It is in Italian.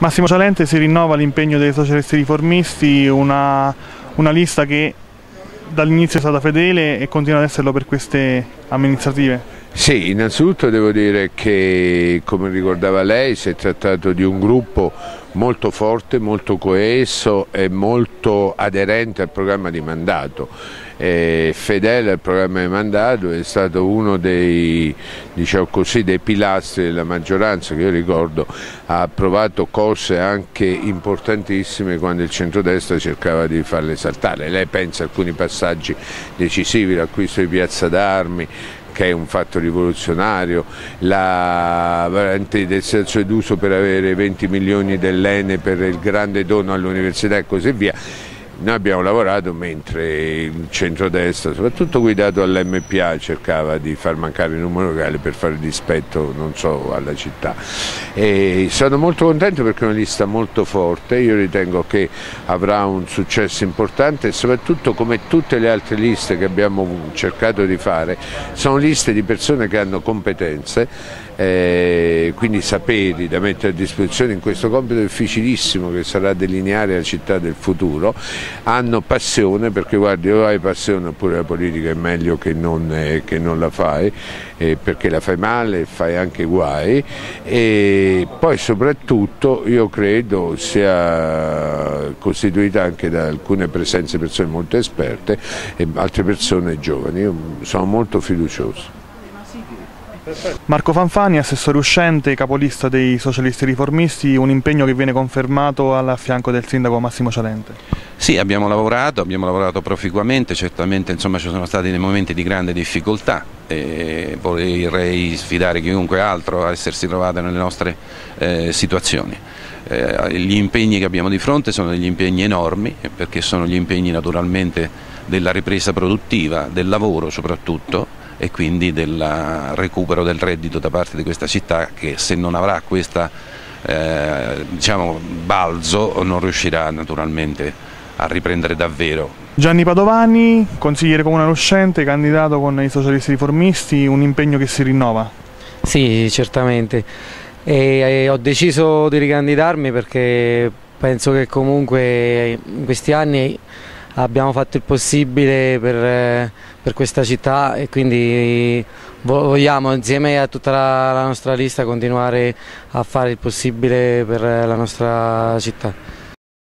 Massimo Cialente si rinnova l'impegno dei socialisti riformisti, una, una lista che dall'inizio è stata fedele e continua ad esserlo per queste amministrative. Sì, innanzitutto devo dire che, come ricordava lei, si è trattato di un gruppo molto forte, molto coeso e molto aderente al programma di mandato. E fedele al programma di mandato è stato uno dei, diciamo così, dei pilastri della maggioranza che io ricordo ha approvato cose anche importantissime quando il centrodestra cercava di farle saltare. Lei pensa a alcuni passaggi decisivi, l'acquisto di Piazza d'Armi, che è un fatto rivoluzionario, la destinazione d'uso per avere 20 milioni dell'Ene per il grande dono all'università e così via noi abbiamo lavorato mentre il centrodestra, soprattutto guidato dall'MPA, cercava di far mancare il numero locale per fare dispetto non so, alla città. E sono molto contento perché è una lista molto forte, io ritengo che avrà un successo importante e soprattutto come tutte le altre liste che abbiamo cercato di fare, sono liste di persone che hanno competenze eh, quindi saperi da mettere a disposizione in questo compito difficilissimo che sarà delineare la città del futuro, hanno passione perché guardi o hai passione oppure la politica è meglio che non, eh, che non la fai eh, perché la fai male e fai anche guai e poi soprattutto io credo sia costituita anche da alcune presenze persone molto esperte e altre persone giovani, io sono molto fiducioso. Marco Fanfani, assessore uscente, capolista dei socialisti riformisti, un impegno che viene confermato al fianco del sindaco Massimo Cialente. Sì, abbiamo lavorato, abbiamo lavorato proficuamente, certamente insomma, ci sono stati dei momenti di grande difficoltà e vorrei sfidare chiunque altro a essersi trovato nelle nostre eh, situazioni. Eh, gli impegni che abbiamo di fronte sono degli impegni enormi perché sono gli impegni naturalmente della ripresa produttiva, del lavoro soprattutto e quindi del recupero del reddito da parte di questa città che se non avrà questo eh, diciamo, balzo non riuscirà naturalmente a riprendere davvero. Gianni Padovani, consigliere comunale uscente, candidato con i socialisti riformisti, un impegno che si rinnova? Sì, certamente. E, e ho deciso di ricandidarmi perché penso che comunque in questi anni abbiamo fatto il possibile per, per questa città e quindi vogliamo insieme a tutta la, la nostra lista continuare a fare il possibile per la nostra città.